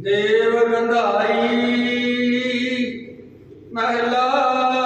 ਦੇਵ ਗੰਧਾਈ ਮਹਿਲਾ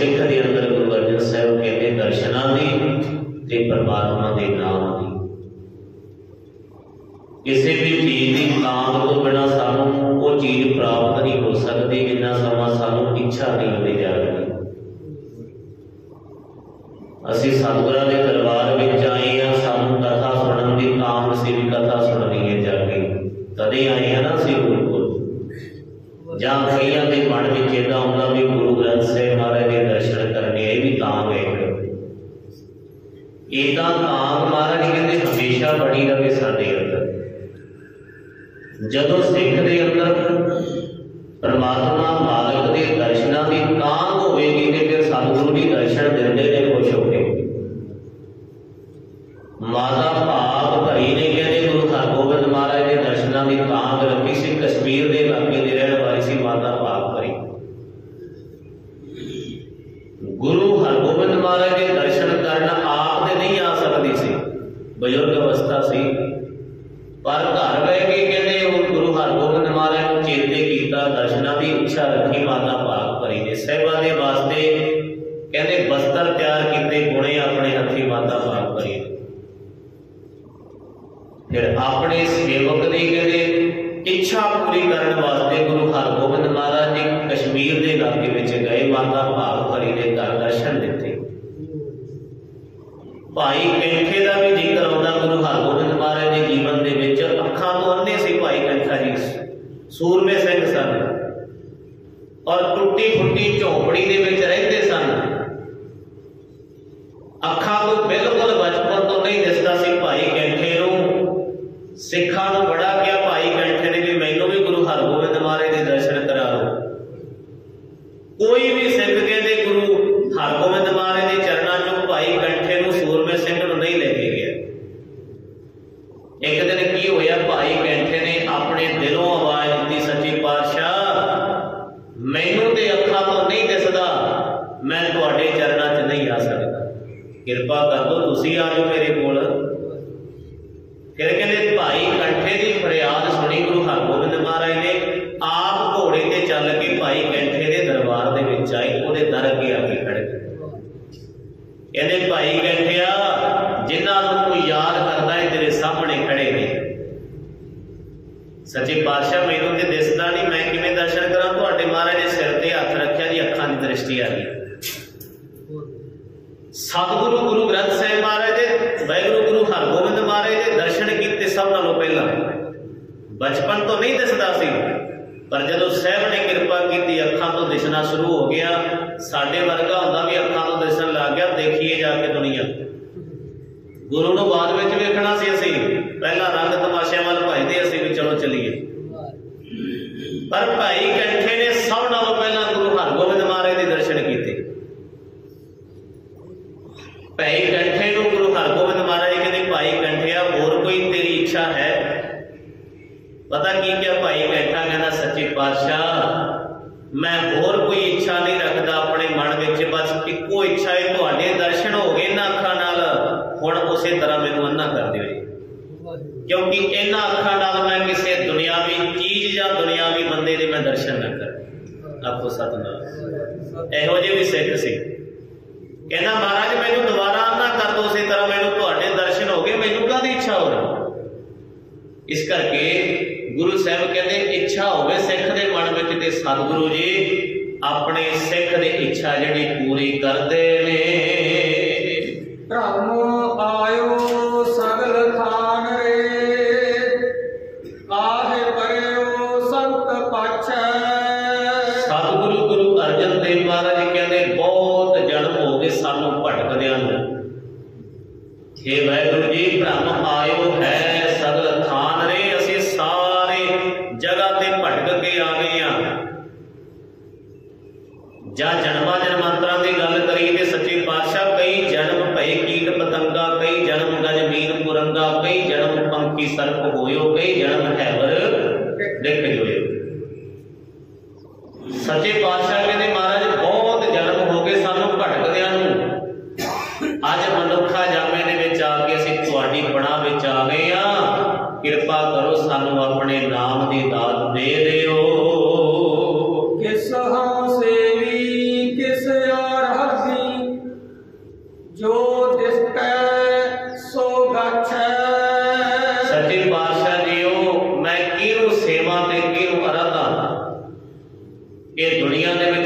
ਸਿੱਖ ਦੇ ਅੰਦਰ ਗੁਰੂ ਅਰਜਨ ਸਾਹਿਬ ਕਹਿੰਦੇ ਦਰਸ਼ਨਾਂ ਦੀ ਤੇ ਪਰਮਾਤਮਾ ਦੇ ਨਾਮ ਦੀ। ਕਿਸੇ ਵੀ ਚੀਜ਼ ਦੀ ਤਾਂਗ ਤੋਂ ਬਿਨਾ ਸਾਨੂੰ ਉਹ ਚੀਜ਼ ਪ੍ਰਾਪਤ ਨਹੀਂ ਹੋ ਸਕਦੀ ਜਿੰਨਾ ਸਮਾਂ ਸਾਨੂੰ ਇੱਛਾ ਨਹੀਂ ਹੁੰਦੀ ਜਾਗਦੀ ਅਸੀਂ ਸਤਿਗੁਰਾਂ ਦੇ ਦਰਬਾਰ ਵਿੱਚ ਆਏ ਆ ਸਾਨੂੰ ਕਥਾ ਸੁਣਨ ਦੀ ਤਾਂਗ ਸੀ ਵੀ ਕਥਾ ਸੁਣਨੀ ਹੈ ਜਾ ਕੇ। ਤਦੇ ਆਏ ਆ ਨਾ ਅਸੀਂ ਗੁਰੂ ਕੋਲ। ਜਾਂ ਕਈਆਂ ਦੇ ਮਨ ਵਿੱਚ ਇਹਦਾ ਹੁੰਦਾ ਵੀ ਗੁਰੂ ਗ੍ਰੰਥ ਸਾਹਿਬ ਇਹ ਵੀ ਤਾਂਗ ਹੈ ਇਹ ਤਾਂ ਕਾਮ ਮਹਾਰਾਜ ਕਹਿੰਦੇ ਹਮੇਸ਼ਾ ਬਣੀ ਰਵੇ ਸਾਡੇ ਅੰਦਰ। ਜਦੋਂ ਸਿੱਖ ਦੇ ਅੰਦਰ ਪਰਮਾਤਮਾ ਮਾਲਕ ਦੇ ਦਰਸ਼ਨਾਂ ਦੀ ਤਾਂਗ ਕਸ਼ਮੀਰ ਦੇ ਇਲਾਕੇ ਵਿੱਚ ਗਏ, ਮਾਤਾ ਭਾਗ ਭਰੀ ਦੇ ਘਰ ਦਰਸ਼ਨ ਦਿੱਤੇ। ਭਾਈ ਕੈਂਠੇ ਦਾ ਵੀ ਜ਼ਿਕਰ ਆਉਂਦਾ, ਗੁਰੂ ਹਰਗੋਬਿੰਦ ਮਹਾਰਾਜ ਦੇ ਜੀਵਨ ਦੇ ਵਿੱਚ ਅੱਖਾਂ ਤੋਂ ਅੰਨੇ ਸੀ ਭਾਈ ਕੈਂਠਾ ਜੀ। ਸੂਰਮੇ ਸਿੰਘ ਸਨ ਔਰ ਟੁੱਟੀ ਫੁੱਟੀ ਝੌਂਪੜੀ ਦੇ ਵਿੱਚ ਰਹਿੰਦੇ ਸਨ ਅੱਖਾਂ ਤੋਂ ਬਿਲਕੁਲ ਬਚਪਨ ਤੋਂ ਨਹੀਂ ਦਿਸਦਾ ਸੀ ਭਾਈ ਕੈਂਠੇ ਨੂੰ ਸਿੱਖਾਂ ਨੂੰ ਬੜਾ ਕਿਹਾ ਭਾਈ ਕੈਂਠੇ ਨੇ ਵੀ ਮੈਨੂੰ ਵੀ ਗੁਰੂ ਹਰਗੋਬਿੰਦ ਮਹਾਰਾਜ ਦੇ ਦਰਸ਼ਨ ਕਰਾ ਦਿਓ ਕੋਈ ਵੀ ਸਿੱਖ ਕਹਿੰਦੇ ਗੁਰੂ ਹਰਗੋਬਿੰਦ ਮਹਾਰਾਜ ਦੇ ਚਰਨਾਂ 'ਚੋਂ ਭਾਈ ਕੰਠੇ ਨੂੰ ਸੂਰਮੇ ਸਿੰਘ ਨੂੰ ਨਹੀਂ ਲੈ ਕੇ ਗਿਆ ਇੱਕ ਦਿਨ ਕੀ ਹੋਇਆ ਭਾਈ ਕੰਠੇ ਨੇ ਆਪਣੇ ਦਿਲੋਂ ਆਵਾਜ਼ ਦਿੱਤੀ ਸੱਚੇ ਪਾਤਸ਼ਾਹ ਮੈਨੂੰ ਤੇ ਅੱਖਾਂ ਤੋਂ ਨਹੀਂ ਦਿਸਦਾ ਮੈਂ ਤੁਹਾਡੇ ਚਰਨਾਂ 'ਚ ਨਹੀਂ ਆ ਸਕਦਾ ਕਿਰਪਾ ਕਰ ਦਿਓ ਤੁਸੀਂ ਆ ਜਾਓ ਮੇਰੇ ਕੋਲ ਫਿਰ ਕਹਿੰਦੇ ਭਾਈ ਕੰਠੇ ਦੀ ਫਰਿਆਦ ਸੁਣੀ ਗੁਰੂ ਹਰਗੋਬਿੰਦ ਮਹਾਰਾਜ ਨੇ ਆਪ ਘੋੜੇ ਤੇ ਚੱਲ ਕੇ ਭਾਈ ਕੰਠੇ ਦੇ ਦਰਬਾਰ ਦੇ ਵਿੱਚ ਆਏ ਉਹਦੇ ਦਰ ਅੱਗੇ ਆ ਕੇ ਖੜੇ ਕਹਿੰਦੇ ਭਾਈ ਕੰਠਿਆ ਜਿਨ੍ਹਾਂ ਨੂੰ ਕੋਈ ਯਾਦ ਕਰਦਾ ਹੈ ਤੇਰੇ ਸਾਹਮਣੇ ਖੜੇ ਨੇ ਸੱਚੇ ਪਾਤਸ਼ਾਹ ਮੈਨੂੰ ਤੇ ਦਿਸਦਾ ਨਹੀਂ ਮੈਂ ਕਿਵੇਂ ਦਰਸ਼ਨ ਕਰਾਂ ਤੁਹਾਡੇ ਮਹਾਰਾਜ ਦੇ ਸਿਰ ਤੇ ਹੱਥ ਰੱਖਿਆ ਜੀ ਅੱਖਾਂ ਦੀ ਦ੍ਰਿਸ਼ਟੀ ਆ ਗਈ ਸਤਿਗੁਰੂ ਗੁਰੂ ਗ੍ਰੰਥ ਸਾਹਿਬ ਮਹਾਰਾਜ ਦੇ ਵਾਹਿਗੁਰੂ ਗੁਰੂ ਹਰਗੋਬਿੰਦ ਮਹਾਰਾਜ ਦੇ ਦਰਸ਼ਨ ਕੀਤੇ ਸਭ ਨਾਲੋਂ ਪਹਿਲਾਂ ਬਚਪਨ ਤੋਂ ਨਹੀਂ ਦਿਸਦਾ ਸੀ। ਪਰ ਜਦੋਂ ਸਹਿਬ ਨੇ ਕਿਰਪਾ ਕੀਤੀ, ਅੱਖਾਂ ਤੋਂ ਦਿਸਣਾ ਸ਼ੁਰੂ ਹੋ ਗਿਆ, ਸਾਡੇ ਵਰਗਾ ਹੁੰਦਾ ਵੀ ਅੱਖਾਂ ਤੋਂ ਦਿਸਣ ਲੱਗ ਗਿਆ, ਦੇਖੀਏ ਜਾ ਕੇ ਦੁਨੀਆ। ਗੁਰੂ ਨੂੰ ਬਾਅਦ ਵਿੱਚ ਵੇਖਣਾ ਸੀ ਅਸੀਂ। ਪਹਿਲਾਂ ਰੰਗ ਤਮਾਸ਼ਿਆਂ ਵੱਲ ਭਜਦੇ, ਅਸੀਂ ਵੀ ਚਲੋ ਚੱਲੀਏ। ਪਰ ਭਾਈ ਕੰਠੇ ਨੇ ਸਭ ਨਾਲੋਂ ਪਹਿਲਾਂ ਗੁਰੂ ਹਰਗੋਬਿੰਦ ਮਹਾਰਾਜ ਦੇ ਦਰਸ਼ਨ ਕੀਤੇ ਭਾਈ ਕੰਠੇ ਨੂੰ ਗੁਰੂ ਹਰਗੋਬਿੰਦ ਮਹਾਰਾਜ ਕਹਿੰਦੇ ਭਾਈ ਕੰਠਿਆ ਹੋਰ ਕੋਈ ਤੇਰੀ ਇੱਛਾ ਹੈ ਪਤਾ ਕੀ ਕਿਹਾ ਭਾਈ ਕੰਠਾ ਕਹਿੰਦਾ, ਸੱਚੇ ਪਾਤਸ਼ਾਹ, ਮੈਂ ਹੋਰ ਕੋਈ ਇੱਛਾ ਨਹੀਂ ਰੱਖਦਾ ਆਪਣੇ ਮਨ ਵਿੱਚ, ਬਸ ਇੱਕੋ ਇੱਛਾ ਹੈ ਤੁਹਾਡੇ ਦਰਸ਼ਨ ਹੋ ਗਏ ਨਾ ਅੱਖਾਂ ਨਾਲ। ਹੁਣ ਉਸੇ ਤਰ੍ਹਾਂ ਮੈਨੂੰ ਅੰਨਾ ਕਰ ਦਿਓ ਕਿਉਂਕਿ ਇਹਨਾਂ ਅੱਖਾਂ ਨਾਲ ਮੈਂ ਕਿਸੇ ਦੁਨਿਆਵੀ ਚੀਜ਼ ਜਾਂ ਦੁਨਿਆਵੀ ਬੰਦੇ ਦੇ ਮੈਂ ਦਰਸ਼ਨ ਨਾ ਕਰ। ਆਪੋ ਸਤਨਾਮ। ਇਹੋ ਜਿਹੇ ਵੀ ਸਿੱਖ ਸੀ। ਕਹਿੰਦਾ, ਮਹਾਰਾਜ, ਮੈਨੂੰ ਦੁਬਾਰਾ ਅੰਨਾ ਕਰ ਦੋ ਉਸੇ ਤਰ੍ਹਾਂ ਮੈਨੂੰ ਤੁਹਾਡੇ ਦਰਸ਼ਨ ਹੋ ਗਏ, ਮੈਨੂੰ ਕਾਹਦੀ ਇੱਛਾ ਹੋ ਰਹੀ? ਇਸ ਕਰਕੇ ਗੁਰੂ ਸਾਹਿਬ ਕਹਿੰਦੇ ਇੱਛਾ ਹੋਵੇ ਸਿੱਖ ਦੇ ਮਨ ਵਿੱਚ ਤੇ ਸਤਿਗੁਰੂ ਜੀ ਆਪਣੇ ਸਿੱਖ ਦੀ ਇੱਛਾ ਜਿਹੜੀ ਪੂਰੀ ਕਰਦੇ ਨੇ। ਭ੍ਰਮ ਆਇਓ ਸਗਲ ਥਾਨ ਰੇ। ਕਾਹੇ ਪਰਿਓ ਸੰਤ ਪਾਛੈ। ਸਤਿਗੁਰੂ ਗੁਰੂ ਅਰਜਨ ਦੇਵ ਮਹਾਰਾਜ ਜੀ ਕਹਿੰਦੇ ਬਹੁਤ ਜਨਮ ਹੋ ਗਏ ਸਾਨੂੰ ਭਟਕਦਿਆਂ ਨੂੰ ਵਾਹਿਗੁਰੂ ਜੀ ਭ੍ਰਮ ਆਇਓ ਹੈ ਸਗਲ ਥਾਨ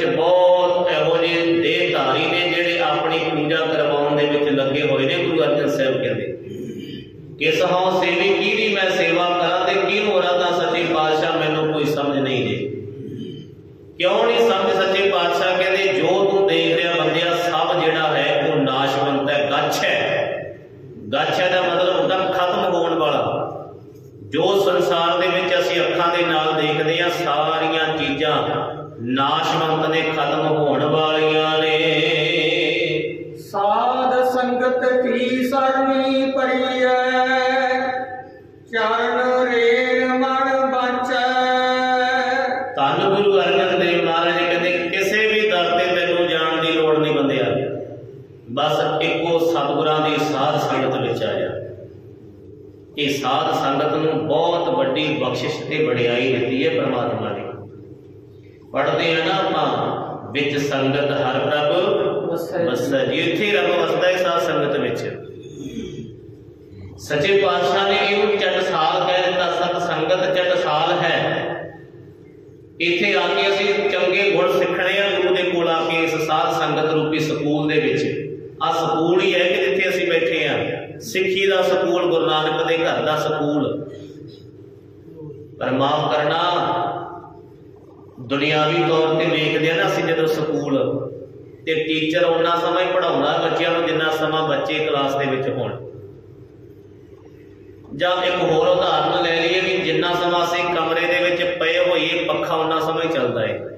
ਵਿੱਚ ਬਹੁਤ ਇਹੋ ਜਿਹੇ ਦੇਹਧਾਰੀ ਨੇ ਜਿਹੜੇ ਆਪਣੀ ਪੂਜਾ ਕਰਵਾਉਣ ਦੇ ਵਿੱਚ ਲੱਗੇ ਹੋਏ ਨੇ, ਗੁਰੂ ਅਰਜਨ ਸਾਹਿਬ ਕਹਿੰਦੇ। ਕਿਸ ਹਉ ਸੇਵੀ, ਕਿਹਦੀ ਮੈਂ ਸੇਵਾ ਕਰਾਂ ਤੇ ਕੀ ਅਰਾਧਾ ਸੱਚੇ ਪਾਤਸ਼ਾਹ ਮੈਨੂੰ ਕੋਈ ਸਮਝ ਨਹੀਂ ਜੇ ਕਿਉਂ ਨਹੀਂ ਸਮਝ ਸੱਚੇ ਪਾਤਸ਼ਾਹ ਕਹਿੰਦੇ ਜੋ ਤੂੰ ਦੇਖ ਰਿਹਾ ਬੰਦਿਆ ਸਭ ਜਿਹੜਾ ਹੈ ਉਹ ਨਾਸ਼ਵੰਤ ਹੈ ਗੱਛ ਹੈ ਗੱਛ ਹੈ ਦਾ ਮਤਲਬ ਹੁੰਦਾ ਖਤਮ ਹੋਣ ਵਾਲਾ ਜੋ ਸੰਸਾਰ ਦੇ ਵਿੱਚ ਅਸੀਂ ਅੱਖਾਂ ਦੇ ਨਾਲ ਦੇਖਦੇ ਹਾਂ ਸਾਰੀਆਂ ਚੀਜ਼ਾਂ ਨਾਸ਼ਵੰਤ ਨੇ ਖਤਮ ਹੋਣ ਵਾਲੀਆਂ ਨੇ। ਸਾਧ ਸੰਗਤ ਕੀ ਸਰਣੀ ਪਰੀਐ ਚਰਨ ਰੇਣ ਮਨ ਬਾਚੈ। ਧੰਨ ਗੁਰੂ ਅਰਜਨ ਦੇਵ ਮਹਾਰਾਜ ਕਹਿੰਦੇ ਕਿਸੇ ਵੀ ਦਰ ਤੇ ਤੈਨੂੰ ਜਾਣ ਦੀ ਲੋੜ ਨਹੀਂ ਬੰਦਿਆ ਬਸ ਇੱਕੋ ਸਤਿਗੁਰਾਂ ਦੀ ਸਾਧ ਸੰਗਤ ਵਿੱਚ ਆ ਜਾ। ਇਹ ਸਾਧ ਸੰਗਤ ਨੂੰ ਬਹੁਤ ਵੱਡੀ ਬਖਸ਼ਿਸ਼ ਤੇ ਵਡਿਆਈ ਦਿੱਤੀ ਹੈ ਪ੍ਰਮਾਤਮਾ ਨੇ ਪੜ੍ਹਦੇ ਆ ਨਾ ਆਪਾਂ ਵਿੱਚ ਸੰਗਤ ਹਰ ਪ੍ਰਭ ਵਸੈ। ਵਸੈ ਜੀ ਇੱਥੇ ਰੱਬ ਵਸਦਾ ਹੈ ਸਾਧ ਸੰਗਤ ਵਿੱਚ। ਸੱਚੇ ਪਾਤਸ਼ਾਹ ਨੇ ਇਹਨੂੰ ਚਟਸਾਲ ਕਹਿ ਦਿੱਤਾ ਸਤ ਸੰਗਤ ਚਟਸਾਲ ਹੈ। ਇੱਥੇ ਆ ਕੇ ਅਸੀਂ ਚੰਗੇ ਗੁਣ ਸਿੱਖਣੇ ਆ ਗੁਰੂ ਦੇ ਕੋਲ ਆ ਕੇ ਇਸ ਸਾਧ ਸੰਗਤ ਰੂਪੀ ਸਕੂਲ ਦੇ ਵਿੱਚ। ਆ ਸਕੂਲ ਹੀ ਹੈ ਕਿ ਜਿੱਥੇ ਅਸੀਂ ਬੈਠੇ ਆ। ਸਿੱਖੀ ਦਾ ਸਕੂਲ ਗੁਰੂ ਨਾਨਕ ਦੇ ਘਰ ਦਾ ਸਕੂਲ। ਪਰ ਮਾਫ ਕਰਨਾ ਦੁਨਿਆਵੀ ਤੌਰ ਤੇ ਵੇਖਦੇ ਆ ਨਾ ਅਸੀਂ ਜਦੋਂ ਸਕੂਲ ਤੇ ਟੀਚਰ ਉਹਨਾਂ ਸਮਾਂ ਹੀ ਪੜਾਉਂਦਾ ਬੱਚਿਆਂ ਨੂੰ ਜਿੰਨਾ ਸਮਾਂ ਬੱਚੇ ਕਲਾਸ ਦੇ ਵਿੱਚ ਹੋਣ। ਜਾਂ ਇੱਕ ਹੋਰ ਉਦਾਹਰਨ ਲੈ ਲਈਏ ਵੀ ਜਿੰਨਾ ਸਮਾਂ ਅਸੀਂ ਕਮਰੇ ਦੇ ਵਿੱਚ ਪਏ ਹੋਈਏ, ਪੱਖਾ ਉਹਨਾਂ ਸਮਾਂ ਹੀ ਚੱਲਦਾ ਹੈ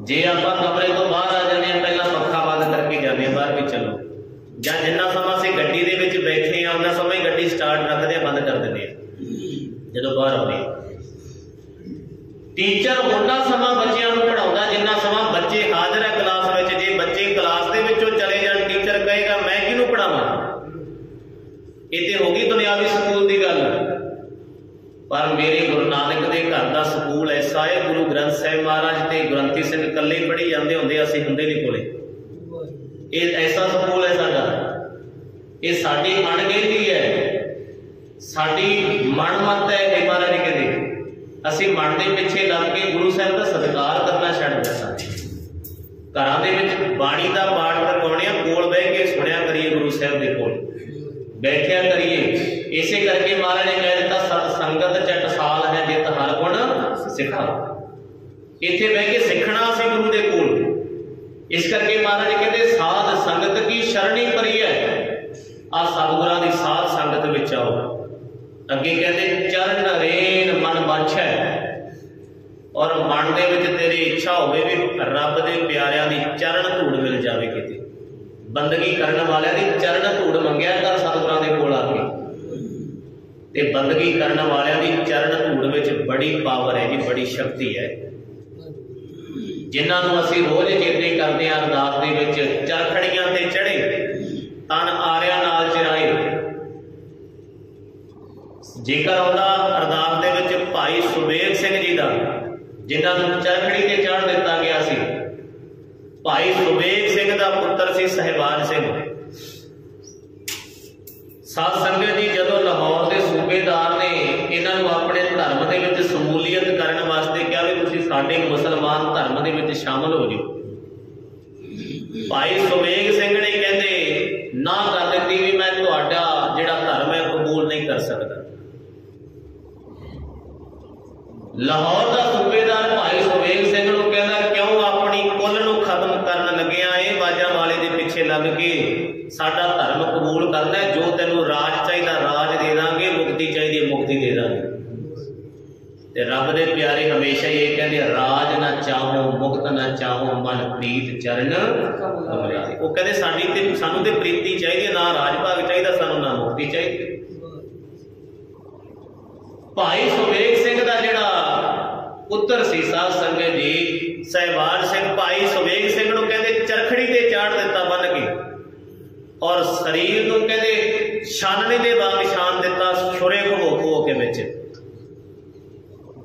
ਜੇ ਆਪਾਂ ਕਮਰੇ ਤੋਂ ਬਾਹਰ ਆ ਜਾਂਦੇ ਆ, ਪਹਿਲਾਂ ਪੱਖਾ ਬੰਦ ਕਰਕੇ ਜਾਂਦੇ ਆ, ਬਾਹਰ ਵੀ ਚਲੋ। ਜਾਂ ਜਿੰਨਾ ਸਮਾਂ ਅਸੀਂ ਗੱਡੀ ਦੇ ਵਿੱਚ ਬੈਠੇ ਆ ਉਹਨਾਂ ਸਮਾਂ ਹੀ ਗੱਡੀ ਸਟਾਰਟ ਰੱਖਦੇ ਆ, ਬੰਦ ਕਰ ਦਿੰਦੇ ਆ। ਜਦੋਂ ਬਾਹਰ ਆਉਂਦੇ ਆ। ਟੀਚਰ ਉਹਨਾਂ ਸਮਾਂ ਬੱਚਿਆਂ ਨੂੰ ਪੜਾਉਂਦਾ ਜਿੰਨਾ ਸਮਾਂ ਬੱਚੇ ਹਾਜ਼ਰ ਹੈ ਕਲਾਸ ਵਿੱਚ, ਜੇ ਬੱਚੇ ਕਲਾਸ ਦੇ ਵਿੱਚੋਂ ਚਲੇ ਜਾਣ ਟੀਚਰ ਕਹੇਗਾ, ਮੈਂ ਕਿਹਨੂੰ ਪੜਾਵਾਂ ਇਹ ਤੇ ਹੋ ਗਈ ਦੁਨਿਆਵੀ ਸਕੂਲ ਦੀ ਗੱਲ। ਪਰ ਮੇਰੇ ਗੁਰੂ ਨਾਨਕ ਦੇ ਘਰ ਦਾ ਸਕੂਲ ਐਸਾ ਹੈ, ਗੁਰੂ ਗ੍ਰੰਥ ਸਾਹਿਬ ਮਹਾਰਾਜ ਤੇ ਗ੍ਰੰਥੀ ਸਿੰਘ ਇਕੱਲੇ ਪੜ੍ਹੀ ਜਾਂਦੇ ਹੁੰਦੇ, ਅਸੀਂ ਹੁੰਦੇ ਨਹੀਂ ਕੋਲੇ। ਇਹ ਐਸਾ ਸਕੂਲ ਹੈ ਸਾਡਾ। ਇਹ ਸਾਡੀ ਅਣਗਹਿਲੀ ਹੈ। ਸਾਡੀ ਮਨਮਤ ਹੈ, ਇਹ ਮਹਾਰਾਜ ਕਹਿੰਦੇ। ਅਸੀਂ ਮਨ ਦੇ ਪਿੱਛੇ ਲੱਗ ਕੇ ਗੁਰੂ ਸਾਹਿਬ ਦਾ ਸਤਿਕਾਰ ਕਰਨਾ ਛੱਡ ਦਿੱਤਾ। ਘਰਾਂ ਦੇ ਵਿੱਚ ਬਾਣੀ ਦਾ ਪਾਠ ਕਰਵਾਉਣੇ ਕੋਲ ਬਹਿ ਕੇ ਸੁਣਿਆ ਕਰੀਏ ਗੁਰੂ ਸਾਹਿਬ ਦੇ ਕੋਲ। ਬੈਠਿਆ ਕਰੀਏ। ਇਸੇ ਕਰਕੇ ਮਹਾਰਾਜ ਨੇ ਕਹਿ ਦਿੱਤਾ, ਸਤ ਸੰਗਤ ਚਟਸਾਲ ਹੈ ਜਿਤ ਹਰ ਗੁਣ ਸਿੱਖਾ। ਇੱਥੇ ਬਹਿ ਕੇ ਸਿੱਖਣਾ ਅਸੀਂ ਗੁਰੂ ਦੇ ਕੋਲ। ਇਸ ਕਰਕੇ ਮਹਾਰਾਜ ਜੀ ਕਹਿੰਦੇ, ਸਾਧ ਸੰਗਤ ਕੀ ਸ਼ਰਣੀ ਪਰੀ ਹੈ? ਆ ਸਤਿਗੁਰਾਂ ਦੀ ਸਾਧ ਸੰਗਤ ਵਿੱਚ ਆਓ। ਅੱਗੇ ਕਹਿੰਦੇ, ਚਰਨ ਰੇਨ ਮਨ ਬਾਛੈ ਔਰ ਮਨ ਦੇ ਵਿੱਚ ਤੇਰੀ ਇੱਛਾ ਹੋਵੇ ਵੀ ਰੱਬ ਦੇ ਪਿਆਰਿਆਂ ਦੀ ਚਰਨ ਧੂੜ ਮਿਲ ਜਾਵੇ ਕਿਤੇ। ਬੰਦਗੀ ਕਰਨ ਵਾਲਿਆਂ ਦੀ ਚਰਨ ਧੂੜ ਮੰਗਿਆ ਕਰ ਸਤਿਗੁਰਾਂ ਦੇ ਕੋਲ ਆ ਕੇ। ਤੇ ਬੰਦਗੀ ਕਰਨ ਵਾਲਿਆਂ ਦੀ ਚਰਨ ਧੂੜ ਵਿੱਚ ਬੜੀ ਪਾਵਰ ਹੈ ਜੀ, ਬੜੀ ਸ਼ਕਤੀ ਹੈ। ਜਿਨ੍ਹਾਂ ਨੂੰ ਅਸੀਂ ਰੋਜ਼ ਚੇਤੇ ਕਰਦੇ ਹਾਂ, ਅਰਦਾਸ ਦੇ ਵਿੱਚ ਚਰਖੜੀਆਂ ਤੇ ਚੜੇ ਤਨ ਆਰਿਆ ਨਾਲ ਚਿਰਾਏ। ਜੇਕਰ ਉਹਦਾ ਅਰਦਾਸ ਭਾਈ ਸੁਬੇਗ ਸਿੰਘ ਜੀ ਦਾ, ਜਿਨ੍ਹਾਂ ਨੂੰ ਚਰਖੜੀ ਤੇ ਚੜ੍ਹ ਦਿੱਤਾ ਗਿਆ ਸੀ। ਭਾਈ ਸੁਬੇਗ ਸਿੰਘ ਦਾ ਪੁੱਤਰ ਸੀ ਸਹਿਬਾਨ ਸਿੰਘ। ਸਾਧ ਸੰਗਤ ਜੀ, ਜਦੋਂ ਲਾਹੌਰ ਦੇ ਸੂਬੇਦਾਰ ਨੇ ਇਹਨਾਂ ਨੂੰ ਆਪਣੇ ਧਰਮ ਦੇ ਵਿੱਚ ਸਮੂਲੀਅਤ ਕਰਨ ਵਾਸਤੇ ਕਿਹਾ ਵੀ ਤੁਸੀਂ ਸਾਡੇ ਮੁਸਲਮਾਨ ਧਰਮ ਦੇ ਵਿੱਚ ਸ਼ਾਮਲ ਹੋ ਜਾਓ। ਭਾਈ ਸੁਵੇਗ ਸਿੰਘ ਨੇ ਕਹਿੰਦੇ ਨਾ ਕਰ ਦਿੱਤੀ ਵੀ ਮੈਂ ਤੁਹਾਡਾ ਜਿਹੜਾ ਧਰਮ ਹੈ ਕਬੂਲ ਨਹੀਂ ਕਰ ਸਕਦਾ ਲਾਹੌਰ ਦਾ ਸੂਬੇਦਾਰ ਭਾਈ ਸੁਵੇਗ ਸਿੰਘ ਨੂੰ ਕਹਿੰਦਾ, ਕਿਉਂ ਆਪਣੀ ਕੁੱਲ ਨੂੰ ਖਤਮ ਕਰਨ ਲੱਗਿਆ ਇਹ ਬਾਜਾਂ ਵਾਲੇ ਦੇ ਪਿੱਛੇ ਲੱਗ ਕੇ ਸਾਡਾ ਧਰਮ ਕਬੂਲ ਕਰਨਾ ਜੋ ਤੈਨੂੰ ਰਾਜ ਚਾਹੀਦਾ, ਰਾਜ ਦੇ ਦਾਂਗੇ, ਮੁਕਤੀ ਚਾਹੀਦੀ ਮੁਕਤੀ ਦੇ ਦਾਂਗੇ। ਤੇ ਰੱਬ ਦੇ ਪਿਆਰੇ ਹਮੇਸ਼ਾ ਹੀ ਇਹ ਕਹਿੰਦੇ ਰਾਜ ਨਾ ਚਾਹੋ, ਮੁਕਤ ਨਾ ਚਾਹੋ, ਮਨ ਪ੍ਰੀਤ ਚਰਨ ਕਮਲਾਏ ਉਹ ਕਹਿੰਦੇ, ਸਾਡੀ ਤੇ, ਸਾਨੂੰ ਤੇ ਪ੍ਰੀਤੀ ਚਾਹੀਦੀ ਨਾ ਰਾਜ ਭਾਗ ਚਾਹੀਦਾ, ਸਾਨੂੰ ਨਾ ਮੁਕਤੀ ਚਾਹੀਦੀ। ਭਾਈ ਸੁਵੇਗ ਸਿੰਘ ਦਾ ਜਿਹੜਾ ਪੁੱਤਰ ਸੀ ਸਾਧ ਸੰਗਤ ਜੀ, ਸਹਿਬਾਨ ਸਿੰਘ, ਭਾਈ ਸੁਵੇਗ ਸਿੰਘ ਨੂੰ ਕਹਿੰਦੇ ਚਰਖੜੀ ਤੇ ਚਾੜ ਦਿੱਤਾ ਬੰਨ ਕੇ ਔਰ ਸਰੀਰ ਨੂੰ ਕਹਿੰਦੇ ਛਾਨਣੀ ਦੇ ਵਾਂਗ ਨਿਸ਼ਾਨ ਦਿੱਤਾ, ਛੁਰੇ ਖੋ ਖੋ ਕੇ ਵਿੱਚ।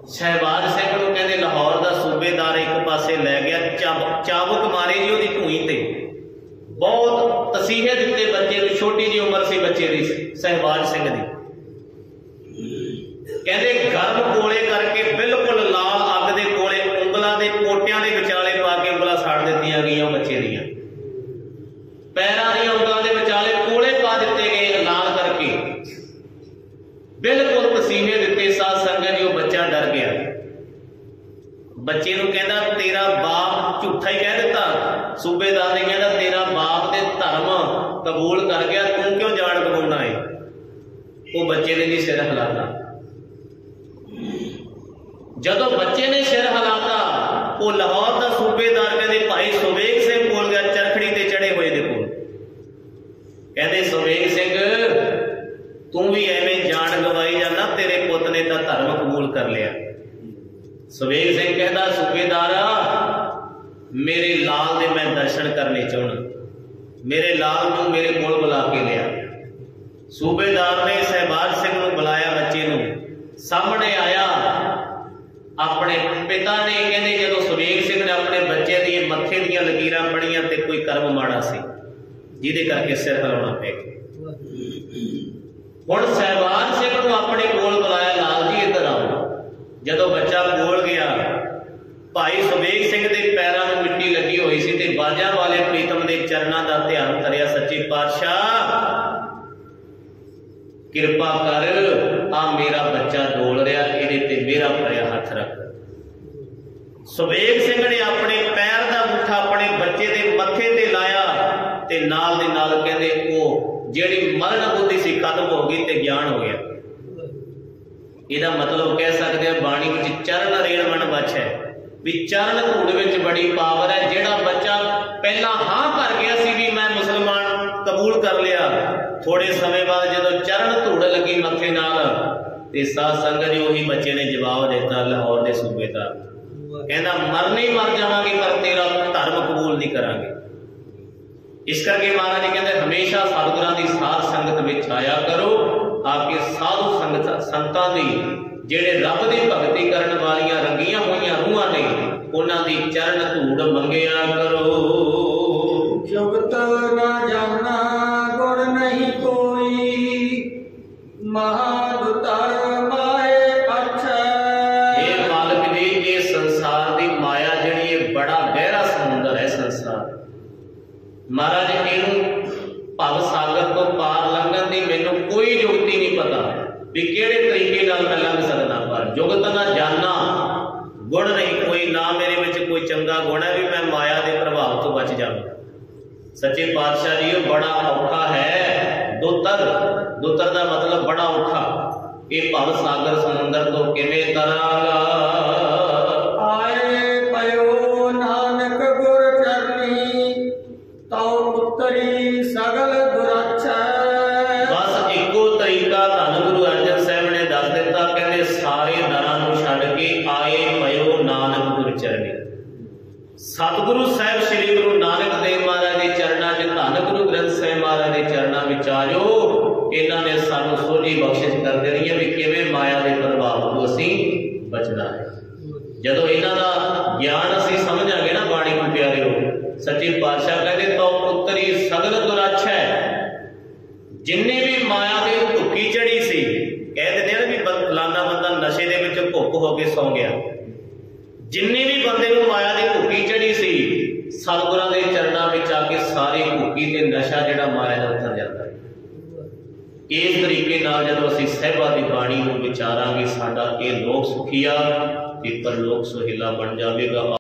ਸਹਿਬਾਨ ਸਿੰਘ ਨੂੰ ਕਹਿੰਦੇ ਲਾਹੌਰ ਦਾ ਸੂਬੇਦਾਰ ਇੱਕ ਪਾਸੇ ਲੈ ਗਿਆ, ਚਾਬ- ਚਾਬੁਕ ਮਾਰੇ ਜੀ ਉਹਦੀ ਢੂਈ ਤੇ। ਬਹੁਤ ਤਸੀਹੇ ਦਿੱਤੇ ਬੱਚੇ ਨੂੰ, ਛੋਟੀ ਜੀ ਉਮਰ ਸੀ ਬੱਚੇ ਦੀ, ਸਹਿਬਾਨ ਸਿੰਘ ਦੀ। ਕਹਿੰਦੇ ਗਰਮ ਕੋਲੇ ਕਰਕੇ ਬਿਲਕੁਲ ਲਾਲ ਅੱਗ ਦੇ ਕੋਲੇ ਉਂਗਲਾਂ ਦੇ ਕੋਟਿਆਂ ਦੇ ਵਿਚਾਲੇ ਪਾ ਕੇ ਉਂਗਲਾਂ ਸਾੜ ਦਿੱਤੀਆਂ ਗਈਆਂ ਬੱਚੇ ਦੀਆਂ। ਪੈਰਾਂ ਦੀਆਂ ਉਂਗਲਾਂ ਦੇ ਵਿਚਾਲੇ ਕੋਲੇ ਪਾ ਦਿੱਤੇ ਗਏ ਲਾਲ ਕਰਕੇ। ਬਿਲਕੁਲ ਪਸੀਨੇ ਦਿੱਤੇ ਸਾਧ ਸੰਗਤ ਜੀ, ਉਹ ਬੱਚਾ ਡਰ ਗਿਆ। ਬੱਚੇ ਨੂੰ ਕਹਿੰਦਾ, ਤੇਰਾ ਬਾਪ ਝੂਠਾ ਹੀ ਕਹਿ ਦਿੱਤਾ। ਸੂਬੇਦਾਰ ਨੇ ਕਹਿੰਦਾ, ਤੇਰਾ ਬਾਪ ਤੇ ਧਰਮ ਕਬੂਲ ਕਰ ਗਿਆ, ਤੂੰ ਕਿਉਂ ਜਾਣ ਗਵਾਉਣਾ ਹੈ ਉਹ ਬੱਚੇ ਨੇ ਜੀ ਸਿਰ ਹਿਲਾਤਾ। ਜਦੋਂ ਬੱਚੇ ਨੇ ਸਿਰ ਹਿਲਾਤਾ, ਉਹ ਲਾਹੌਰ ਦਾ ਸੂਬੇਦਾਰ ਕਹਿੰਦੇ, ਭਾਈ ਸੁਵੇਗ ਸਿੰਘ ਕੋਲ ਗਿਆ, ਚਰਖੜੀ ਤੇ ਚੜੇ ਹੋਏ ਦੇ ਕੋਲ ਕਹਿੰਦੇ, ਸੁਵੇਗ ਸਿੰਘ, ਤੂੰ ਵੀ ਐਵੇਂ ਜਾਨ ਗਵਾਈ ਜਾਂਦਾ, ਤੇਰੇ ਪੁੱਤ ਨੇ ਤਾਂ ਧਰਮ ਕਬੂਲ ਕਰ ਲਿਆ। ਸੁਵੇਗ ਸਿੰਘ ਕਹਿੰਦਾ, ਸੂਬੇਦਾਰਾ, ਮੇਰੇ ਲਾਲ ਦੇ ਮੈਂ ਦਰਸ਼ਨ ਕਰਨੇ ਚਾਹਣਾ ਮੇਰੇ ਲਾਲ ਨੂੰ ਮੇਰੇ ਕੋਲ ਬੁਲਾ ਕੇ ਲਿਆ। ਸੂਬੇਦਾਰ ਨੇ ਸਹਿਬਾਜ਼ ਸਿੰਘ ਨੂੰ ਬੁਲਾਇਆ ਬੱਚੇ ਨੂੰ। ਸਾਹਮਣੇ ਆਇਆ ਆਪਣੇ ਪਿਤਾ ਨੇ ਕਹਿੰਦੇ ਜਦੋਂ ਸੁਵੇਗ ਸਿੰਘ ਨੇ ਆਪਣੇ ਬੱਚੇ ਦੀ ਮੱਥੇ ਦੀਆਂ ਲਕੀਰਾਂ ਪੜੀਆਂ ਤੇ ਕੋਈ ਕਰਮ ਮਾੜਾ ਸੀ, ਜਿਹਦੇ ਕਰਕੇ ਸਿਰ ਹਿਲਾਉਣਾ ਪੈ ਗਿਆ। ਹੁਣ ਸਹਿਬਾਨ ਸਿੰਘ ਨੂੰ ਆਪਣੇ ਕੋਲ ਬੁਲਾਇਆ ਲਾਲ ਜੀ ਇੱਧਰ ਆਓ ਜਦੋਂ ਬੱਚਾ ਕੋਲ ਗਿਆ ਭਾਈ ਸੁਵੇਗ ਸਿੰਘ ਦੇ ਪੈਰਾਂ ਨੂੰ ਮਿੱਟੀ ਲੱਗੀ ਹੋਈ ਸੀ ਤੇ ਬਾਜਾਂ ਵਾਲੇ ਪ੍ਰੀਤਮ ਦੇ ਚਰਨਾਂ ਦਾ ਧਿਆਨ ਕਰਿਆ ਸੱਚੇ ਪਾਤਸ਼ਾਹ ਕਿਰਪਾ ਕਰ ਆ ਮੇਰਾ ਬੱਚਾ ਡੋਲ ਰਿਹਾ ਇਹਦੇ ਤੇ ਮੇਰਾ ਭਰਿਆ ਹੱਥ ਰੱਖ ਸੁਵੇਗ ਸਿੰਘ ਨੇ ਆਪਣੇ ਪੈਰ ਦਾ ਮੁੱਠਾ ਆਪਣੇ ਬੱਚੇ ਦੇ ਮੱਥੇ ਤੇ ਲਾਇਆ ਤੇ ਨਾਲ ਦੇ ਨਾਲ ਕਹਿੰਦੇ ਉਹ ਜਿਹੜੀ ਮਰਨ ਬੁੱਧੀ ਸੀ ਖਤਮ ਹੋ ਗਈ ਤੇ ਗਿਆਨ ਹੋ ਗਿਆ। ਇਹਦਾ ਮਤਲਬ ਕਹਿ ਸਕਦੇ ਆ ਬਾਣੀ ਵਿੱਚ ਚਰਨ ਰੇਣ ਮਨ ਬਚ ਵੀ ਚਰਨ ਧੂੜ ਵਿੱਚ ਬੜੀ ਪਾਵਰ ਹੈ, ਜਿਹੜਾ ਬੱਚਾ ਪਹਿਲਾਂ ਹਾਂ ਭਰ ਗਿਆ ਸੀ ਵੀ ਮੈਂ ਮੁਸਲਮਾਨ ਕਬੂਲ ਕਰ ਲਿਆ। ਥੋੜੇ ਸਮੇਂ ਬਾਅਦ ਜਦੋਂ ਚਰਨ ਧੂੜ ਲੱਗੀ ਮੱਥੇ ਨਾਲ, ਤੇ ਸਾਧ ਸੰਗਤ ਜੀ ਉਹੀ ਬੱਚੇ ਨੇ ਜਵਾਬ ਦਿੱਤਾ, ਲਾਹੌਰ ਦੇ ਸੂਬੇਦਾਰ ਕਹਿੰਦਾ ਮਰਨੇ ਮਰ ਜਾਵਾਂਗੇ, ਪਰ ਤੇਰਾ ਧਰਮ ਕਬੂਲ ਨਹੀਂ ਕਰਾਂਗੇ। ਇਸ ਕਰਕੇ ਮਹਾਰਾਜ ਜੀ ਕਹਿੰਦੇ, ਹਮੇਸ਼ਾ ਸਤਿਗੁਰਾਂ ਦੀ ਸਾਧ ਸੰਗਤ ਵਿੱਚ ਆਇਆ ਕਰੋ। ਆਪਕੇ ਸਾਧੂ ਸੰਗਤ ਸੰਤਾਂ ਦੀ ਜਿਹੜੇ ਰੱਬ ਦੀ ਭਗਤੀ ਕਰਨ ਵਾਲੀਆਂ ਰੰਗੀਆਂ ਹੋਈਆਂ ਰੂਹਾਂ ਨੇ ਉਹਨਾਂ ਦੀ ਚਰਨ ਧੂੜ ਮੰਗਿਆ ਕਰੋ। ਜੁਗਤ ਨਾ ਜਾਣਾ ਗੁਣ ਨਹੀਂ ਕੋਈ ਮਹਾਦੁਤਰ ਮਾਏ ਅਛੈ ਇਹ ਮਾਲਕ ਜੀ ਇਹ ਸੰਸਾਰ ਦੀ ਮਾਇਆ ਜਿਹੜੀ ਇਹ ਬੜਾ ਗਹਿਰਾ ਸਮੁੰਦਰ ਹੈ ਸੰਸਾਰ। ਮਹਾਰਾਜ ਇਹਨੂੰ ਭਵ ਦੀ ਮੈਨੂੰ ਕੋਈ ਯੁਕਤੀ ਨਹੀਂ ਪਤਾ ਵੀ ਕਿਹੜੇ ਤਰੀਕੇ ਨਾਲ ਮੈਂ ਲੰਘ ਸਕਦਾ ਪਰ ਜੁਗਤ ਨਾ ਜਾਣਾ ਗੁਣ ਨਹੀਂ ਕੋਈ ਨਾ ਮੇਰੇ ਵਿੱਚ ਕੋਈ ਚੰਗਾ ਗੁਣ ਹੈ ਵੀ ਮੈਂ ਮਾਇਆ ਦੇ ਪ੍ਰਭਾਵ ਤੋਂ ਬਚ ਜਾਵਾਂ ਸੱਚੇ ਪਾਤਸ਼ਾਹ ਜੀ ਇਹ ਬੜਾ ਔਖਾ ਹੈ ਦੁੱਤਰ ਦੁੱਤਰ ਦਾ ਮਤਲਬ ਬੜਾ ਔਖਾ ਇਹ ਭਵ ਸਾਗਰ ਸਮੁੰਦਰ ਤੋਂ ਕਿਵੇਂ ਤਰਾਂਗਾ ਆਏ ਪਇਓ ਨਾਨਕ ਗੁਰ ਚਰਨੀ ਤਉ ਪੁੱਤਰੀ ਸਗਲ ਦੁਰਛੈ ਸਤਿਗੁਰੂ ਸਾਹਿਬ ਸ੍ਰੀ ਗੁਰੂ ਨਾਨਕ ਦੇਵ ਮਹਾਰਾਜ ਦੇ ਚਰਨਾਂ 'ਚ ਧੰਨ ਗੁਰੂ ਗ੍ਰੰਥ ਸਾਹਿਬ ਮਹਾਰਾਜ ਦੇ ਚਰਨਾਂ ਵਿੱਚ ਆਜੋ ਇਹਨਾਂ ਨੇ ਸਾਨੂੰ ਸੋਝੀ ਬਖਸ਼ਿਸ਼ ਕਰ ਦੇਣੀ ਹੈ ਵੀ ਕਿਵੇਂ ਮਾਇਆ ਦੇ ਪ੍ਰਭਾਵ ਤੋਂ ਅਸੀਂ ਬਚਣਾ ਹੈ। ਜਦੋਂ ਇਹਨਾਂ ਦਾ ਗਿਆਨ ਅਸੀਂ ਸਮਝਾਂਗੇ ਨਾ ਬਾਣੀ ਨੂੰ ਪਿਆਰਿਓ, ਸੱਚੇ ਪਾਤਸ਼ਾਹ ਕਹਿੰਦੇ ਤੋ ਪੁੱਤਰੀ ਸਗਲ ਦੁਰਛ। ਜਿੰਨੇ ਵੀ ਮਾਇਆ ਦੇ ਭੁੱਖੀ ਚੜੀ ਸੀ, ਕਹਿ ਦਿੰਦੇ ਵੀ ਫਲਾਨਾ ਬੰਦਾ ਨਸ਼ੇ ਦੇ ਵਿੱਚ ਭੁੱਖ ਹੋ ਕੇ ਸੌਂ ਗਿਆ ਜਿੰਨੇ ਵੀ ਬੰਦੇ ਨੂੰ ਮਾਇਆ ਦੀ ਭੁੱਖੀ ਚੜੀ ਸੀ ਸਤਿਗੁਰਾਂ ਦੇ ਚਰਨਾਂ ਵਿੱਚ ਆ ਕੇ ਸੀ ਕਿ ਨਸ਼ਾ ਜਿਹੜਾ ਮਾਇਆ ਦਾ ਉਤਰ ਜਾਂਦਾ ਹੈ। ਇਸ ਤਰੀਕੇ ਨਾਲ ਜਦੋਂ ਅਸੀਂ ਸਹਿਬਾ ਦੀ ਬਾਣੀ ਨੂੰ ਵਿਚਾਰਾਂਗੇ, ਸਾਡਾ ਇਹ ਲੋਕ ਸੁਖੀਆ ਤੇ ਪਰਲੋਕ ਸੁਹਿਲਾ ਬਣ ਜਾਵੇਗਾ।